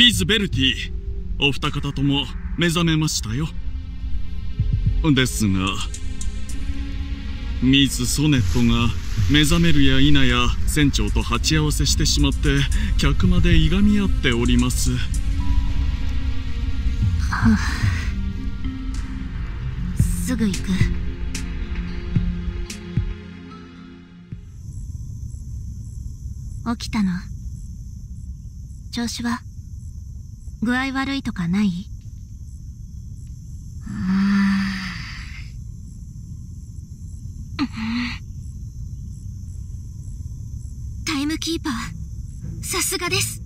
ミズ・ベルティお二方とも目覚めましたよ。ですがミズ・ソネットが目覚めるや否や船長と鉢合わせしてしまって客までいがみ合っております。はあすぐ行く。起きたの？調子は？具合悪いとかない？タイムキーパーさすがです。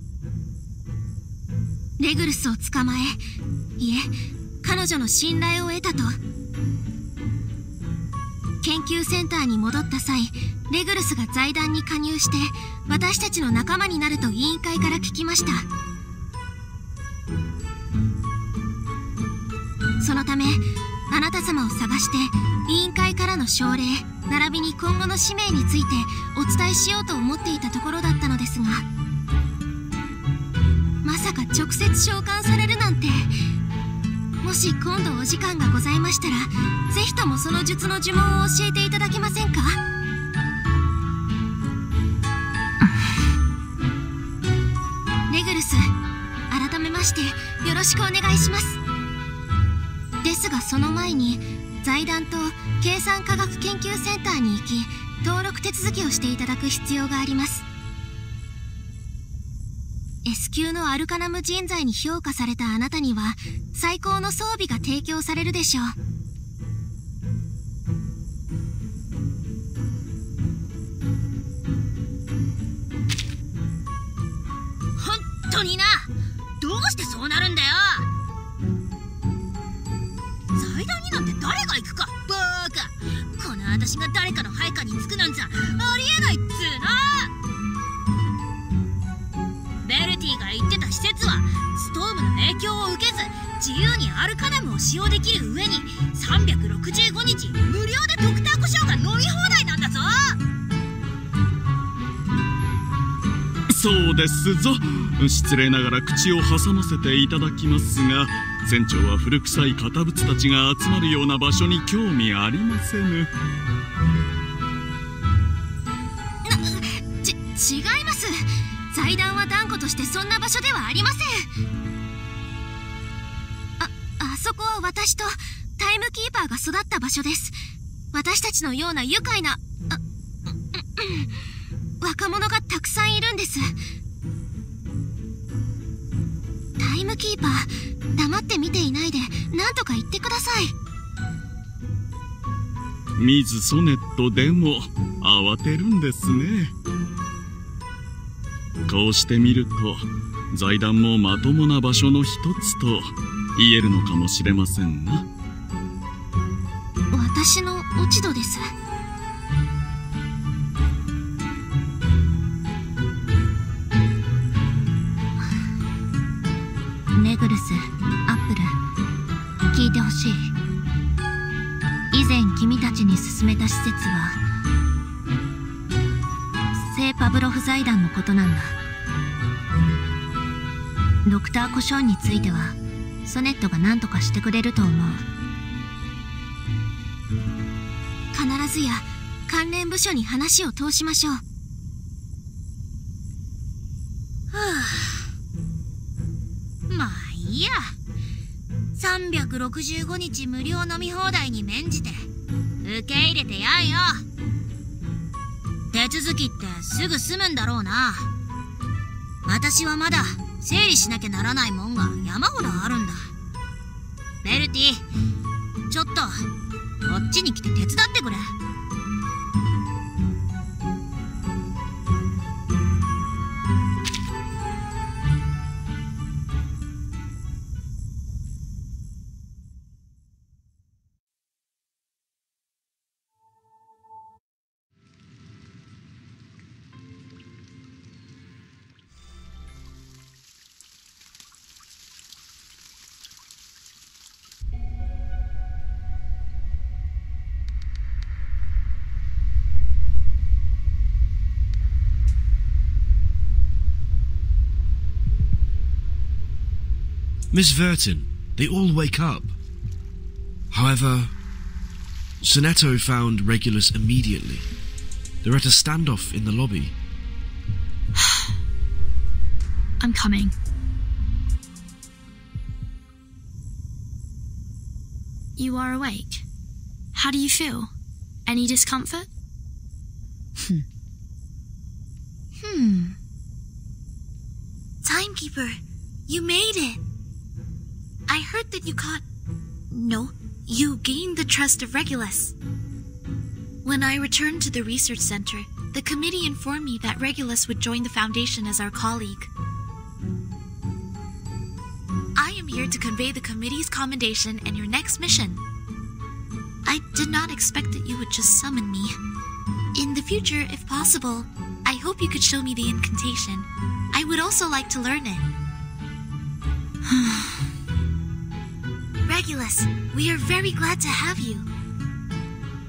レグルスを捕まえいえ彼女の信頼を得たと。研究センターに戻った際レグルスが財団に加入して私たちの仲間になると委員会から聞きました。そのためあなた様を探して委員会からの奨励並びに今後の使命についてお伝えしようと思っていたところだったのですがまさか直接召喚されるなんて。もし今度お時間がございましたら是非ともその術の呪文を教えていただけませんか？してよろしくお願いします。ですがその前に財団と計算科学研究センターに行き登録手続きをしていただく必要があります。S 級のアルカナム人材に評価されたあなたには最高の装備が提供されるでしょう。本当にな。私が誰かの配下につくなんざありえないっつうのベルティが言ってた施設はストームの影響を受けず自由にアルカナムを使用できる上に365日無料でドクター胡椒が飲み放題なんだぞ。そうですぞ。失礼ながら口を挟ませていただきますが船長は古臭い堅物たちが集まるような場所に興味ありませぬ。ち違います。財団は断固としてそんな場所ではありません。ああそこは私とタイムキーパーが育った場所です。私たちのような愉快なあ若者がたくさんいるんです。ムキーパー。黙って見ていないで何とか言ってください。ミズ・ソネットでも慌てるんですね。こうしてみると財団もまともな場所の一つと言えるのかもしれませんな。私の落ち度です聞いてほしい。以前君たちに勧めた施設は聖パブロフ財団のことなんだ。ドクター・コションについてはソネットが何とかしてくれると思う。必ずや関連部署に話を通しましょう。365日無料飲み放題に免じて受け入れてやんよ。手続きってすぐ済むんだろうな。私はまだ整理しなきゃならないもんが山ほどあるんだ。ベルティちょっとこっちに来て手伝ってくれ。Miss Vertin, they all wake up. However, Sonetto found Regulus immediately. They're at a standoff in the lobby. I'm coming. You are awake. How do you feel? Any discomfort? Hmm. Hmm. Timekeeper, you made it. I heard that you caught. No, you gained the trust of Regulus. When I returned to the research center, the committee informed me that Regulus would join the Foundation as our colleague. I am here to convey the committee's commendation and your next mission. I did not expect that you would just summon me. In the future, if possible, I hope you could show me the incantation. I would also like to learn it. Regulus, we are very glad to have you.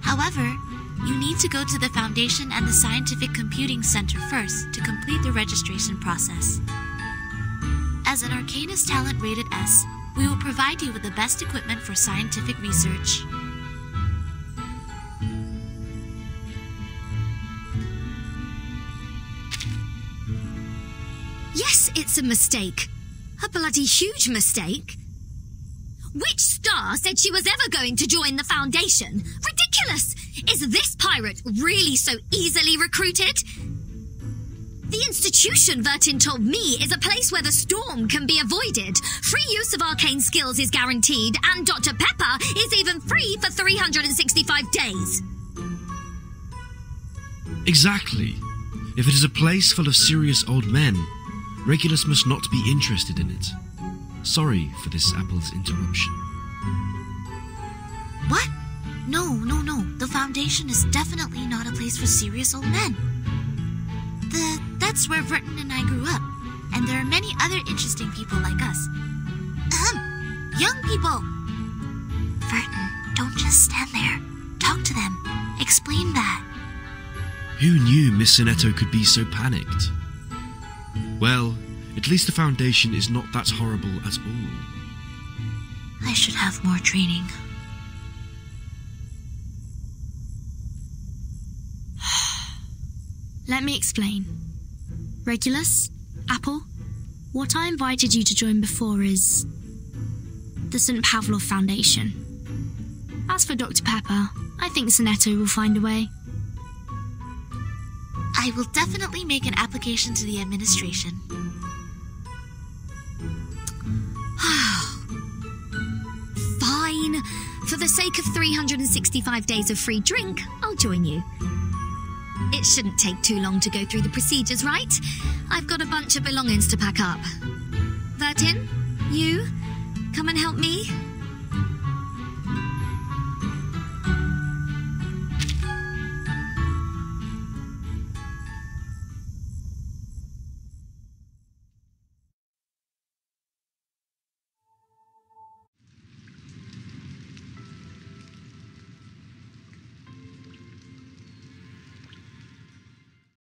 However, you need to go to the Foundation and the Scientific Computing Center first to complete the registration process. As an Arcanist talent rated S, we will provide you with the best equipment for scientific research. Yes, it's a mistake. A bloody huge mistake. Which star said she was ever going to join the Foundation? Ridiculous! Is this pirate really so easily recruited? The institution, Vertin told me, is a place where the storm can be avoided. Free use of arcane skills is guaranteed, and Dr. Pepper is even free for 365 days. Exactly. If it is a place full of serious old men, Regulus must not be interested in it. Sorry for this apple's interruption. What? No, no, no. The Foundation is definitely not a place for serious old men. The that's where Verton and I grew up, and there are many other interesting people like us. Ahem. Young people. Verton, don't just stand there. Talk to them. Explain that. Who knew Miss Sonetto could be so panicked? Well, at least the Foundation is not that horrible at all. I should have more training. Let me explain. Regulus, Apple, what I invited you to join before is the St. Pavlov Foundation. As for Dr. Pepper, I think Sonetto will find a way. I will definitely make an application to the administration. Fine. For the sake of 365 days of free drink, I'll join you. It shouldn't take too long to go through the procedures, right? I've got a bunch of belongings to pack up. Vertin, you, come and help me.